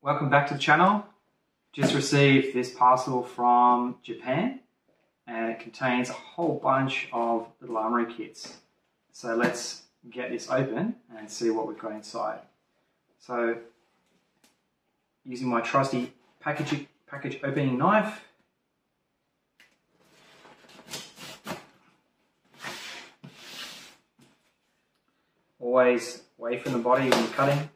Welcome back to the channel. Just received this parcel from Japan and it contains a whole bunch of little armory kits. So let's get this open and see what we've got inside. So using my trusty package, package opening knife, always away from the body when you're cutting.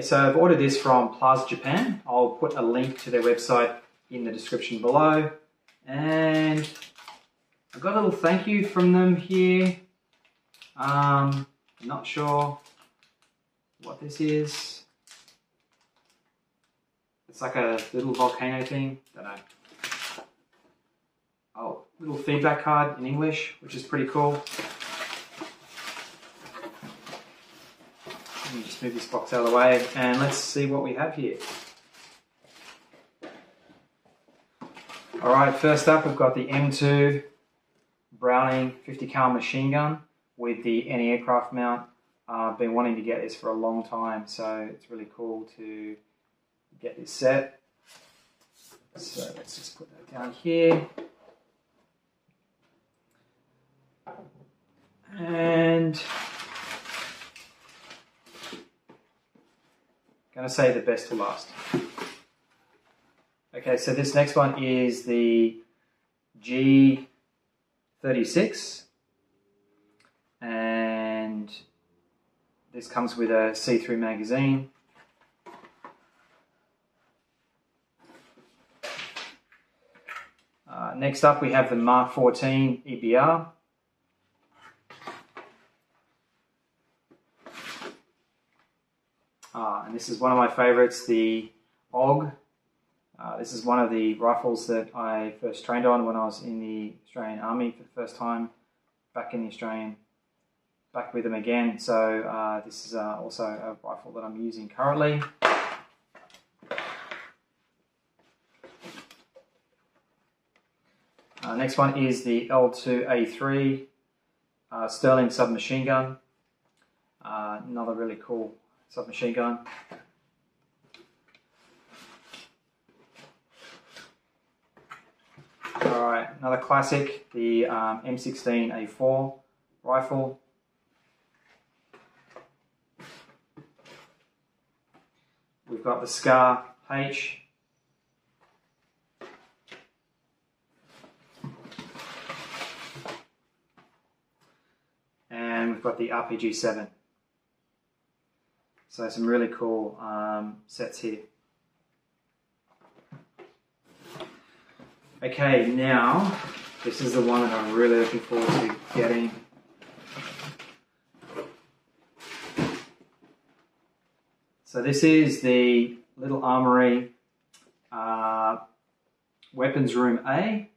Okay, so I've ordered this from Plaza Japan. I'll put a link to their website in the description below. And I've got a little thank you from them here. Um, I'm not sure what this is. It's like a little volcano thing. Don't know. Oh, little feedback card in English, which is pretty cool. Let me just move this box out of the way and let's see what we have here. All right, first up we've got the M2 Browning 50 cal machine gun with the anti-aircraft mount. I've uh, been wanting to get this for a long time, so it's really cool to get this set. So let's just put that down here. And going to say the best to last. Okay, so this next one is the G36 and this comes with a see-through magazine. Uh, next up we have the Mark 14 EBR. Uh, and this is one of my favorites, the AUG. Uh, this is one of the rifles that I first trained on when I was in the Australian Army for the first time, back in the Australian, back with them again. So uh, this is uh, also a rifle that I'm using currently. Uh, next one is the L2A3 uh, Sterling submachine gun. another really cool submachine gun. Alright, another classic, the um, M16A4 rifle. We've got the SCAR H. And we've got the RPG 7. So some really cool um, sets here. Okay, now this is the one that I'm really looking forward to getting. So this is the little armory uh, weapons room A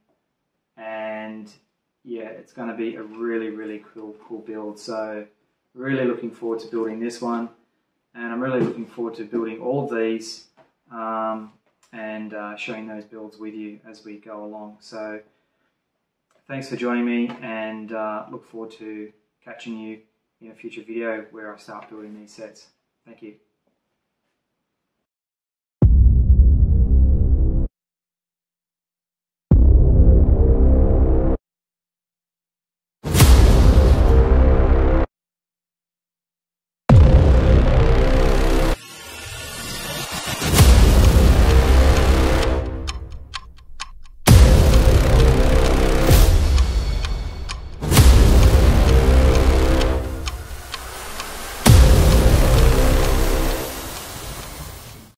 and yeah it's going to be a really really cool cool build so really looking forward to building this one and I'm really looking forward to building all of these um, and uh, showing those builds with you as we go along. So thanks for joining me and uh, look forward to catching you in a future video where I start building these sets. Thank you.